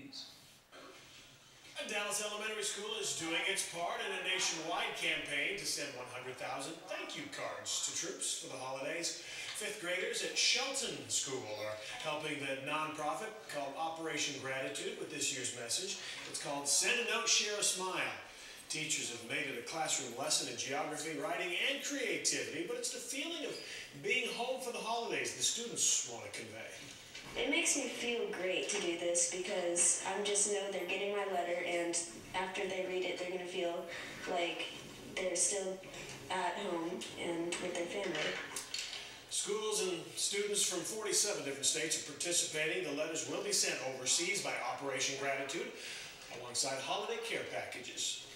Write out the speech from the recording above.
needs. Dallas Elementary School is doing its part in a nationwide campaign to send 100,000 thank you cards to troops for the holidays. Fifth graders at Shelton School are helping the nonprofit called Operation Gratitude with this year's message. It's called Send a Note, Share a Smile. Teachers have made it a classroom lesson in geography, writing, and creativity, but it's the feeling of being home for the holidays the students want to convey. It makes me feel great to do this because I just know they're getting my letter, and after they read it, they're going to feel like they're still at home and with their family. Schools and students from 47 different states are participating. The letters will be sent overseas by Operation Gratitude alongside holiday care packages.